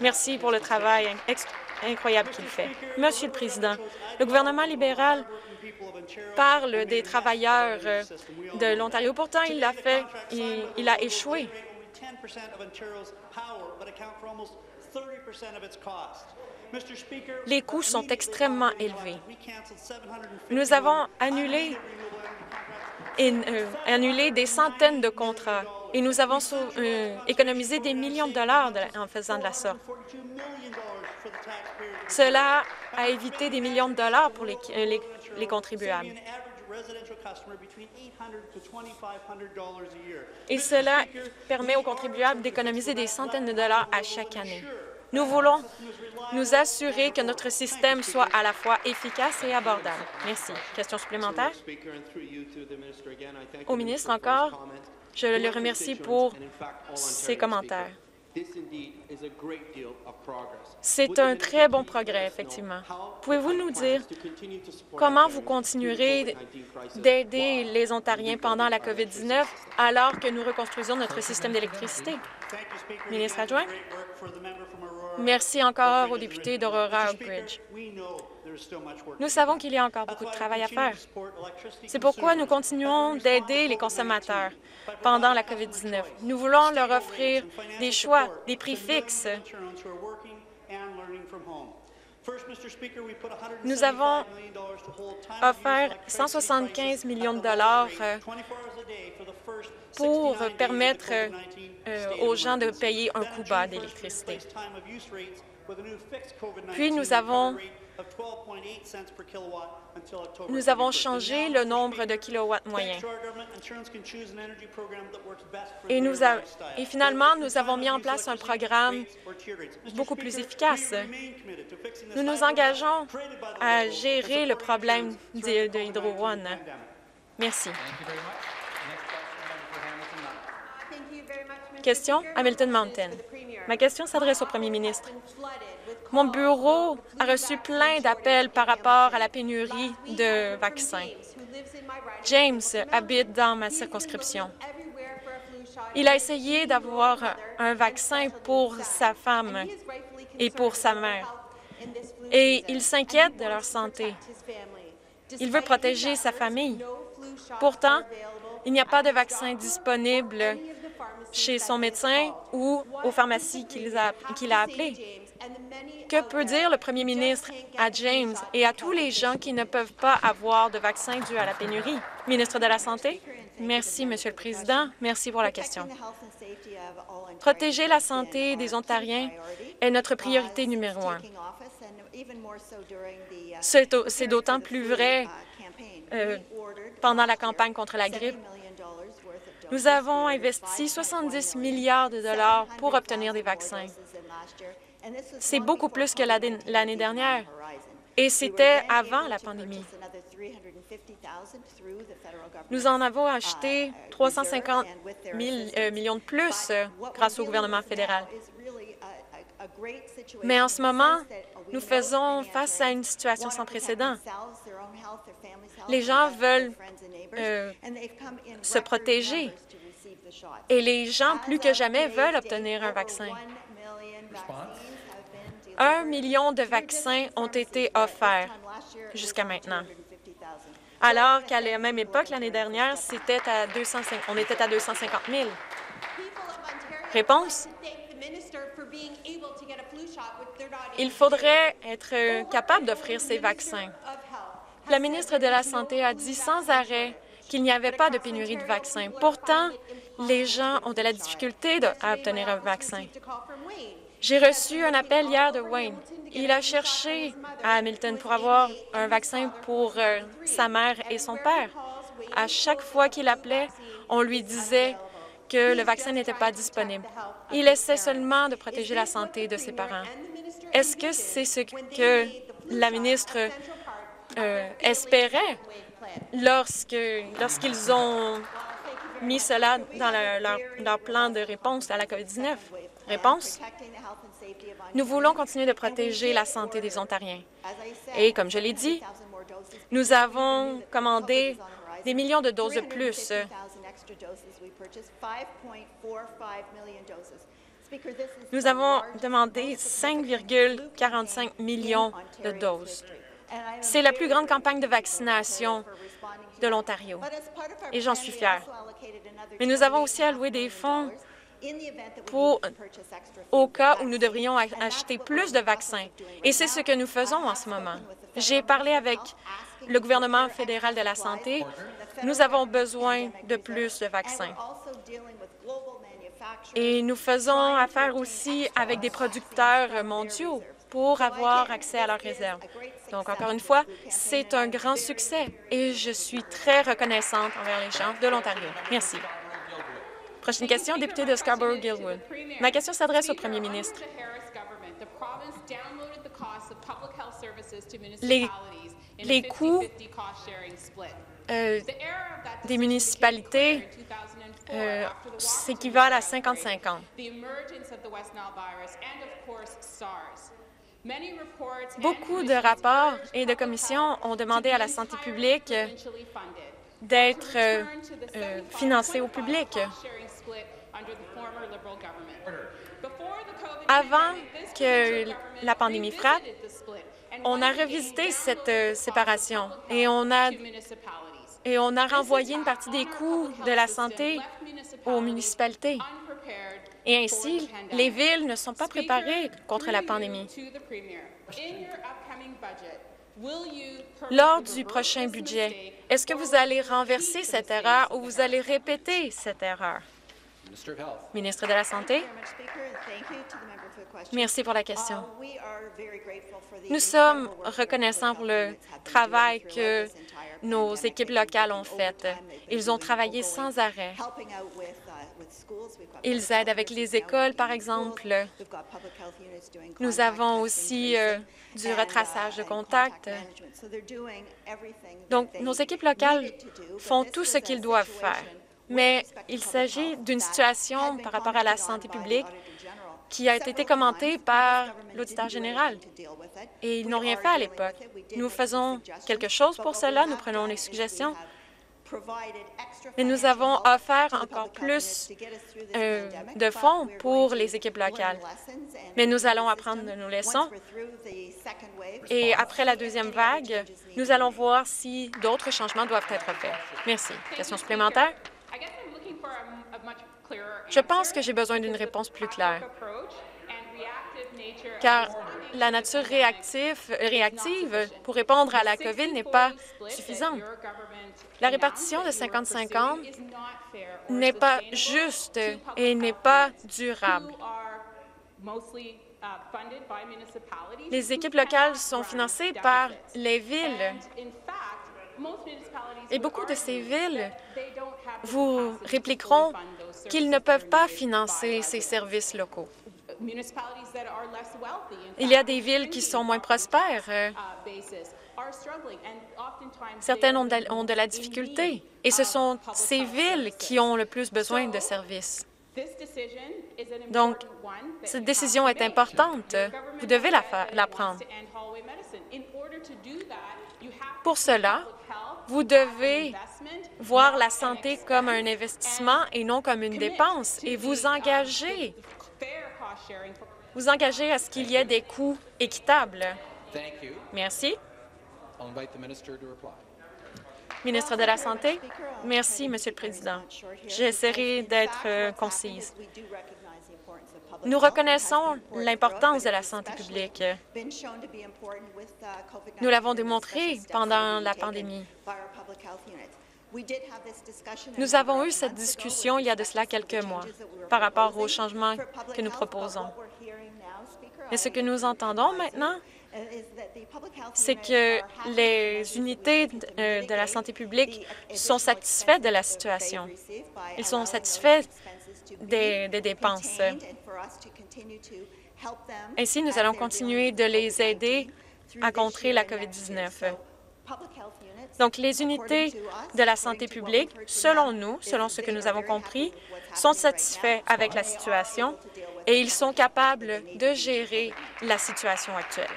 Merci pour le travail incroyable qu'il fait. Monsieur le Président, le gouvernement libéral parle des travailleurs euh, de l'Ontario. Pourtant, il l'a fait, il, a échoué. Les coûts sont extrêmement élevés. Nous avons annulé, annulé des centaines de contrats et nous avons euh, économisé des millions de dollars en faisant de la sorte. Cela a évité des millions de dollars pour les, les contribuables. Et cela permet aux contribuables d'économiser des centaines de dollars à chaque année. Nous voulons nous assurer que notre système soit à la fois efficace et abordable. Merci. Question supplémentaire? Au ministre encore, je le remercie pour ses commentaires. C'est un très bon progrès, effectivement. Pouvez-vous nous dire comment vous continuerez d'aider les Ontariens pendant la COVID-19 alors que nous reconstruisons notre système d'électricité? Ministre adjoint? Merci encore au député d'Aurora Oakridge. Nous savons qu'il y a encore beaucoup de travail à faire. C'est pourquoi nous continuons d'aider les consommateurs pendant la COVID-19. Nous voulons leur offrir des choix, des prix fixes. Nous avons offert 175 millions de dollars euh, pour permettre euh, aux gens de payer un coût bas d'électricité. Puis nous avons nous avons changé le nombre de kilowatts moyens. Et, nous et finalement, nous avons mis en place un programme beaucoup plus efficace. Nous nous engageons à gérer le problème de, de Hydro One. Merci. Question, Hamilton Mountain. Ma question s'adresse au premier ministre. Mon bureau a reçu plein d'appels par rapport à la pénurie de vaccins. James habite dans ma circonscription. Il a essayé d'avoir un vaccin pour sa femme et pour sa mère, et il s'inquiète de leur santé. Il veut protéger sa famille. Pourtant, il n'y a pas de vaccin disponible chez son médecin ou aux pharmacies qu'il a, appelées. Que peut dire le premier ministre à James et à tous les gens qui ne peuvent pas avoir de vaccin dû à la pénurie? Ministre de la Santé? Merci, Monsieur le Président. Merci pour la question. Protéger la santé des Ontariens est notre priorité numéro un. C'est d'autant plus vrai euh, pendant la campagne contre la grippe nous avons investi 70 milliards de dollars pour obtenir des vaccins. C'est beaucoup plus que l'année dernière. Et c'était avant la pandémie. Nous en avons acheté 350 euh, millions de plus euh, grâce au gouvernement fédéral. Mais en ce moment, nous faisons face à une situation sans précédent. Les gens veulent euh, se protéger et les gens, plus que jamais, veulent obtenir un vaccin. Un million de vaccins ont été offerts jusqu'à maintenant, alors qu'à la même époque, l'année dernière, c'était à 250, on était à 250 000. Réponse? Il faudrait être capable d'offrir ces vaccins. La ministre de la Santé a dit sans arrêt qu'il n'y avait pas de pénurie de vaccins. Pourtant, les gens ont de la difficulté à obtenir un vaccin. J'ai reçu un appel hier de Wayne. Il a cherché à Hamilton pour avoir un vaccin pour euh, sa mère et son père. À chaque fois qu'il appelait, on lui disait que le vaccin n'était pas disponible. Il essaie seulement de protéger la santé de ses parents. Est-ce que c'est ce que la ministre euh, espérait lorsqu'ils ont mis cela dans leur, leur plan de réponse à la COVID-19? Réponse? Nous voulons continuer de protéger la santé des Ontariens. Et comme je l'ai dit, nous avons commandé des millions de doses de plus. Nous avons demandé 5,45 millions de doses. C'est la plus grande campagne de vaccination de l'Ontario, et j'en suis fière. Mais nous avons aussi alloué des fonds pour, au cas où nous devrions acheter plus de vaccins. Et c'est ce que nous faisons en ce moment. J'ai parlé avec le gouvernement fédéral de la santé. Nous avons besoin de plus de vaccins. Et nous faisons affaire aussi avec des producteurs mondiaux pour avoir accès à leurs réserves. Donc, encore une fois, c'est un grand succès et je suis très reconnaissante envers les gens de l'Ontario. Merci. Prochaine question, député de Scarborough-Gilwood. Ma question s'adresse au premier ministre. Les, les coûts euh, des municipalités euh, s'équivalent à 50-50. Beaucoup de rapports et de commissions ont demandé à la santé publique d'être euh, euh, financés au public. Avant que la pandémie frappe, on a revisité cette euh, séparation et on a et on a renvoyé une partie des coûts de la santé aux municipalités. Et ainsi, les villes ne sont pas préparées contre la pandémie. Lors du prochain budget, est-ce que vous allez renverser cette erreur ou vous allez répéter cette erreur? Ministre de la Santé? Merci pour la question. Nous sommes reconnaissants pour le travail que nos équipes locales ont fait. Ils ont travaillé sans arrêt. Ils aident avec les écoles, par exemple. Nous avons aussi euh, du retraçage de contacts. Donc, nos équipes locales font tout ce qu'ils doivent faire. Mais il s'agit d'une situation par rapport à la santé publique qui a été commentée par l'auditeur général. Et ils n'ont rien fait à l'époque. Nous faisons quelque chose pour cela, nous prenons les suggestions, mais nous avons offert encore plus euh, de fonds pour les équipes locales. Mais nous allons apprendre nos leçons. Et après la deuxième vague, nous allons voir si d'autres changements doivent être faits. Merci. Question supplémentaire? Je pense que j'ai besoin d'une réponse plus claire, car la nature réactive, pour répondre à la COVID n'est pas suffisante. La répartition de 50-50 n'est pas juste et n'est pas durable. Les équipes locales sont financées par les villes. Et beaucoup de ces villes vous répliqueront qu'ils ne peuvent pas financer ces services locaux. Il y a des villes qui sont moins prospères. Euh, certaines ont de, la difficulté et ce sont ces villes qui ont le plus besoin de services. Donc, cette décision est importante. Vous devez la, la prendre. Pour cela, vous devez voir la santé comme un investissement et non comme une dépense et vous engager vous engager à ce qu'il y ait des coûts équitables? Merci. Ministre de la Santé. Merci, Monsieur le Président. J'essaierai d'être euh, concise. Nous reconnaissons l'importance de la santé publique. Nous l'avons démontré pendant la pandémie. Nous avons eu cette discussion il y a de cela quelques mois par rapport aux changements que nous proposons. Et ce que nous entendons maintenant, c'est que les unités euh, de la santé publique sont satisfaits de la situation. Ils sont satisfaits des, dépenses. Ainsi, nous allons continuer de les aider à contrer la COVID-19. Donc, les unités de la santé publique, selon nous, selon ce que nous avons compris, sont satisfaits avec la situation et ils sont capables de gérer la situation actuelle.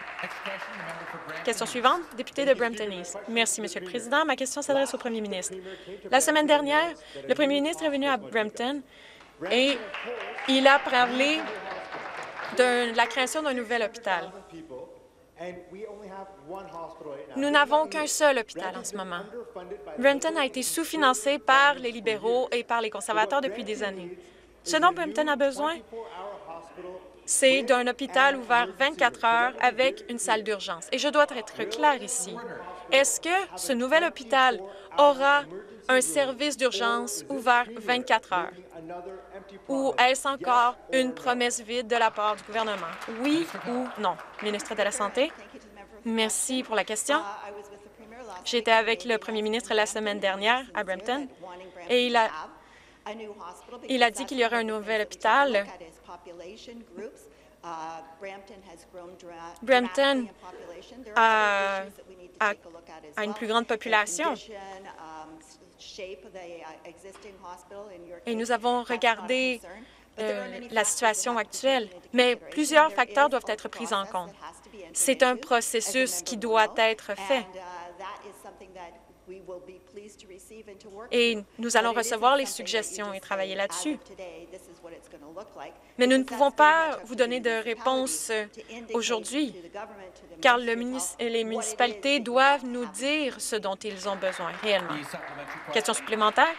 Question suivante, député de Brampton East. Merci, Monsieur le Président. Ma question s'adresse au Premier ministre. La semaine dernière, le Premier ministre est venu à Brampton et il a parlé de la création d'un nouvel hôpital. Nous n'avons qu'un seul hôpital en ce moment. Brampton a été sous-financé par les libéraux et par les conservateurs depuis des années. Ce dont Brampton a besoin, c'est d'un hôpital ouvert 24 heures avec une salle d'urgence. Et je dois être clair ici. Est-ce que ce nouvel hôpital aura un service d'urgence ouvert 24 heures? Ou est-ce encore une promesse vide de la part du gouvernement? Oui ou non? Ministre de la Santé? Merci pour la question. J'étais avec le premier ministre la semaine dernière à Brampton et il a, dit qu'il y aurait un nouvel hôpital. Brampton a une plus grande population et nous avons regardé euh, la situation actuelle, mais plusieurs facteurs doivent être pris en compte. C'est un processus qui doit être fait. Et nous allons recevoir les suggestions et travailler là-dessus. Mais nous ne pouvons pas vous donner de réponse aujourd'hui, car le les municipalités doivent nous dire ce dont ils ont besoin réellement. Question supplémentaire?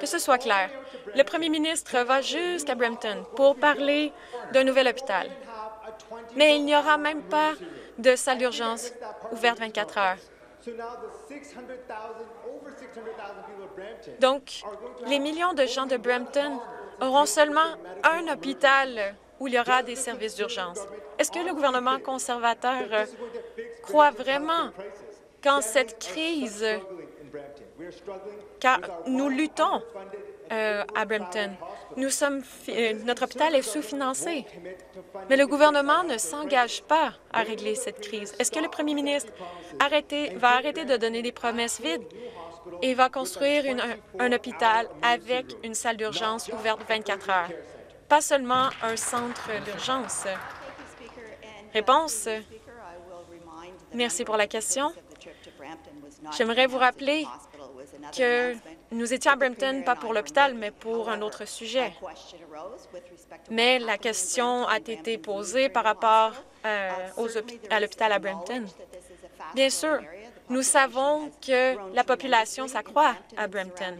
Que ce soit clair, le premier ministre va jusqu'à Brampton pour parler d'un nouvel hôpital, mais il n'y aura même pas de salle d'urgence ouverte 24 heures. Donc, les millions de gens de Brampton auront seulement un hôpital où il y aura des services d'urgence. Est-ce que le gouvernement conservateur euh, croit vraiment qu'en cette crise, car nous luttons euh, à Brampton? Nous sommes, euh, notre hôpital est sous-financé, mais le gouvernement ne s'engage pas à régler cette crise. Est-ce que le premier ministre va arrêter de donner des promesses vides? Et va construire un, hôpital avec une salle d'urgence ouverte 24 heures, pas seulement un centre d'urgence? Réponse. Merci pour la question. J'aimerais vous rappeler que nous étions à Brampton pas pour l'hôpital, mais pour un autre sujet. Mais la question a été posée par rapport euh, à l'hôpital à Brampton. Bien sûr, nous savons que la population s'accroît à Brampton.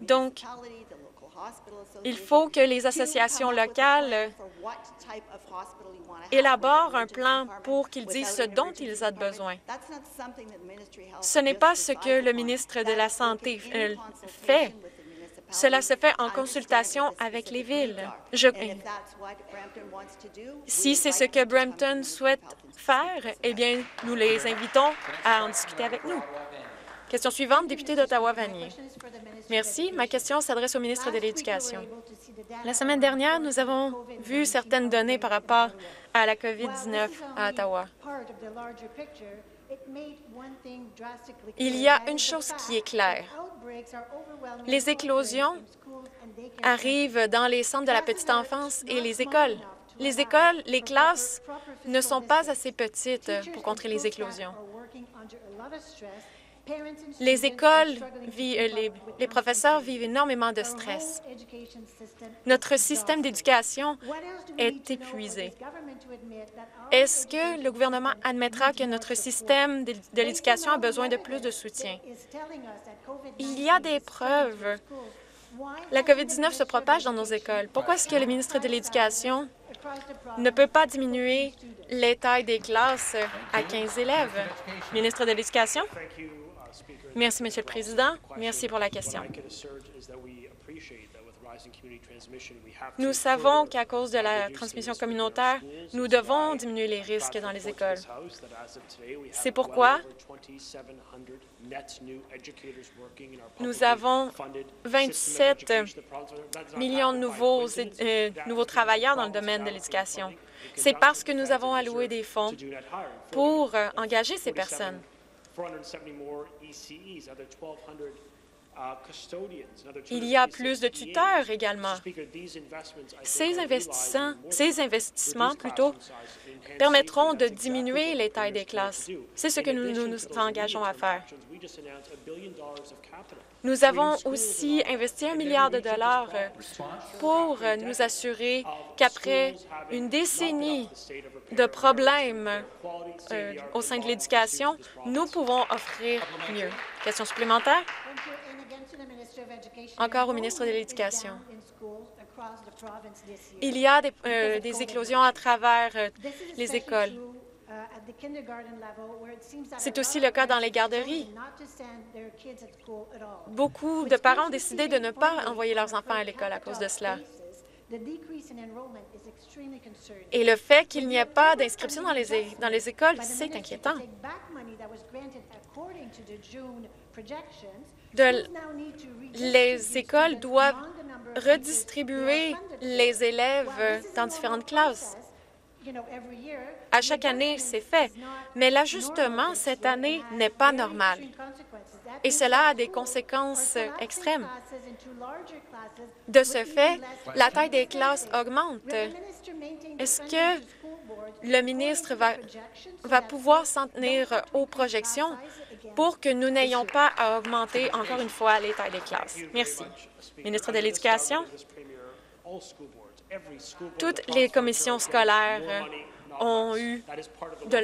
Donc, il faut que les associations locales élaborent un plan pour qu'ils disent ce dont ils ont besoin. Ce n'est pas ce que le ministre de la Santé euh, fait. Cela se fait en consultation avec les villes. Si c'est ce que Brampton souhaite faire, eh bien, nous les invitons à en discuter avec nous. Question suivante, député d'Ottawa-Vanier. Merci. Ma question s'adresse au ministre de l'Éducation. La semaine dernière, nous avons vu certaines données par rapport à la COVID-19 à Ottawa. Il y a une chose qui est claire. Les éclosions arrivent dans les centres de la petite enfance et les écoles. Les écoles, les classes ne sont pas assez petites pour contrer les éclosions. Les écoles, les, les professeurs vivent énormément de stress. Notre système d'éducation est épuisé. Est-ce que le gouvernement admettra que notre système de l'éducation a besoin de plus de soutien? Il y a des preuves. La COVID-19 se propage dans nos écoles. Pourquoi est-ce que le ministre de l'Éducation ne peut pas diminuer les tailles des classes à 15 élèves? Ministre de l'Éducation? Merci, Monsieur le Président. Merci pour la question. Nous savons qu'à cause de la transmission communautaire, nous devons diminuer les risques dans les écoles. C'est pourquoi nous avons 27 millions de nouveaux, euh, nouveaux travailleurs dans le domaine de l'éducation. C'est parce que nous avons alloué des fonds pour euh, engager ces personnes. Il y a plus de tuteurs également. Ces, ces investissements plutôt, permettront de diminuer les tailles des classes. C'est ce que nous nous engageons à faire. Nous avons aussi investi un milliard de dollars pour nous assurer qu'après une décennie de problèmes euh, au sein de l'éducation, nous pouvons offrir mieux. Question supplémentaire? Encore au ministre de l'Éducation. Il y a des, euh, éclosions à travers euh, les écoles. C'est aussi le cas dans les garderies. Beaucoup de parents ont décidé de ne pas envoyer leurs enfants à l'école à cause de cela. Et le fait qu'il n'y ait pas d'inscription dans les, dans les écoles, c'est inquiétant les écoles doivent redistribuer les élèves dans différentes classes. À chaque année, c'est fait, mais l'ajustement cette année n'est pas normal. Et cela a des conséquences extrêmes. De ce fait, la taille des classes augmente. Est-ce que le ministre va, va pouvoir s'en tenir aux projections pour que nous n'ayons pas à augmenter encore une fois les tailles des classes? Merci. Ministre de l'Éducation, toutes les commissions scolaires ont, eu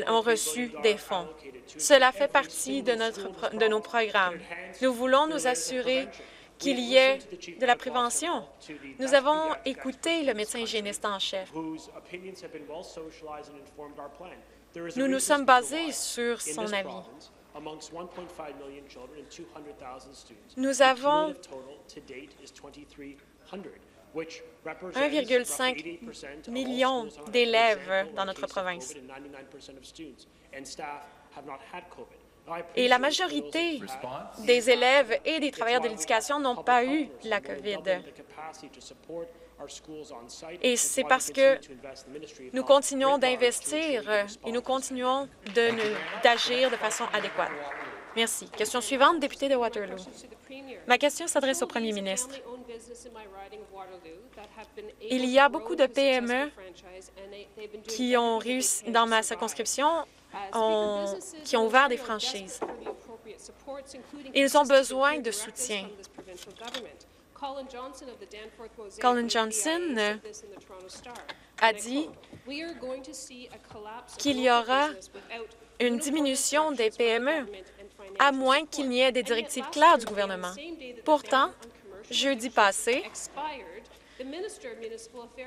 ont reçu des fonds. Cela fait partie de, notre, de nos programmes. Nous voulons nous assurer qu'il y ait de la prévention. Nous avons écouté le médecin hygiéniste en chef. Nous nous sommes basés sur son avis. Nous avons 1,5 million d'élèves dans notre province. Et la majorité des élèves et des travailleurs de l'éducation n'ont pas eu la COVID. Et c'est parce que nous continuons d'investir et nous continuons d'agir de, façon adéquate. Merci. Question suivante, député de Waterloo. Ma question s'adresse au premier ministre. Il y a beaucoup de PME qui ont réussi, dans ma circonscription, qui ont ouvert des franchises. Ils ont besoin de soutien. Colin Johnson a dit qu'il y aura une diminution des PME, à moins qu'il n'y ait des directives claires du gouvernement. Pourtant, jeudi passé,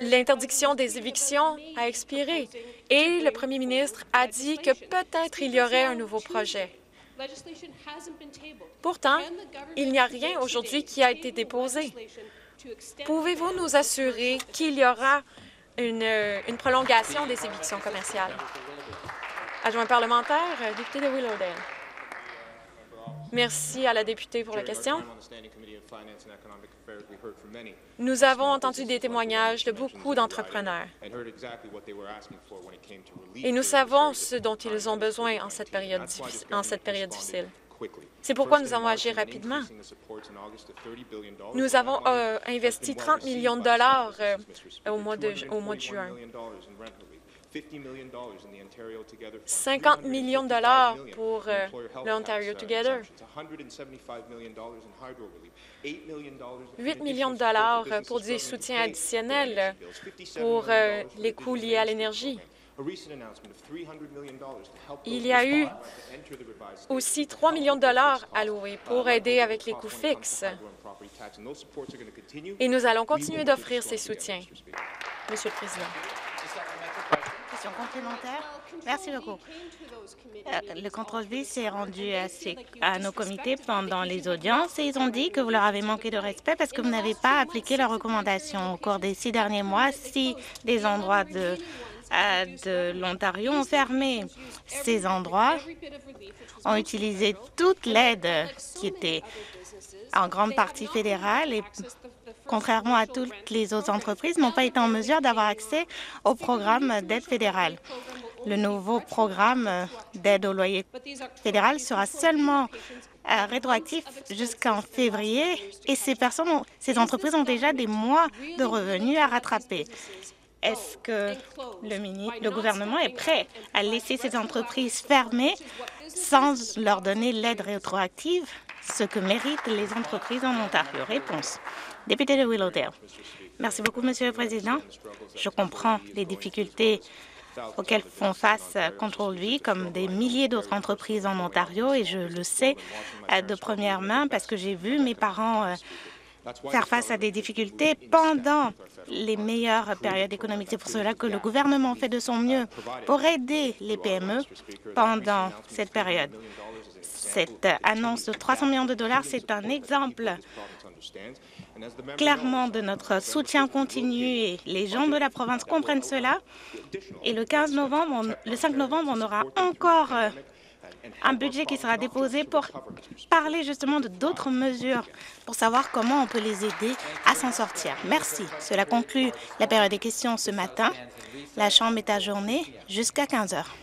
l'interdiction des évictions a expiré et le premier ministre a dit que peut-être il y aurait un nouveau projet. Pourtant, il n'y a rien aujourd'hui qui a été déposé. Pouvez-vous nous assurer qu'il y aura une, une, prolongation des évictions commerciales? Adjoint parlementaire, député de Willowdale. Merci à la députée pour la question. Nous avons entendu des témoignages de beaucoup d'entrepreneurs et nous savons ce dont ils ont besoin en cette période, en cette période difficile. C'est pourquoi nous avons agi rapidement. Nous avons euh, investi 30 millions de dollars euh, au, mois de, au mois de juin. 50 millions de dollars pour euh, l'Ontario Together. 8 millions de dollars pour des soutiens additionnels pour euh, les coûts liés à l'énergie. Il y a eu aussi 3 millions de dollars alloués pour aider avec les coûts fixes. Et nous allons continuer d'offrir ces soutiens. Monsieur le Président. Complémentaire. Merci beaucoup. Euh, le contrôle vie s'est rendu à, nos comités pendant les audiences et ils ont dit que vous leur avez manqué de respect parce que vous n'avez pas appliqué leurs recommandations. Au cours des six derniers mois, si des endroits de de l'Ontario ont fermé ces endroits, ont utilisé toute l'aide qui était en grande partie fédérale et contrairement à toutes les autres entreprises, n'ont pas été en mesure d'avoir accès au programme d'aide fédérale. Le nouveau programme d'aide au loyer fédéral sera seulement euh, rétroactif jusqu'en février et ces entreprises ont déjà des mois de revenus à rattraper. Est-ce que le, le gouvernement est prêt à laisser ces entreprises fermées sans leur donner l'aide rétroactive, ce que méritent les entreprises en Ontario? Réponse. Député de Willowdale. Merci beaucoup, Monsieur le Président. Je comprends les difficultés auxquelles font face Control V, comme des milliers d'autres entreprises en Ontario, et je le sais euh, de première main parce que j'ai vu mes parents euh, faire face à des difficultés pendant les meilleures périodes économiques. C'est pour cela que le gouvernement fait de son mieux pour aider les PME pendant cette période. Cette annonce de 300 millions de dollars, c'est un exemple clairement de notre soutien continu et les gens de la province comprennent cela. Et le 15 novembre, le 5 novembre, on aura encore euh, un budget qui sera déposé pour parler justement de d'autres mesures pour savoir comment on peut les aider à s'en sortir. Merci. Cela conclut la période des questions ce matin. La Chambre est à journée jusqu'à 15 heures.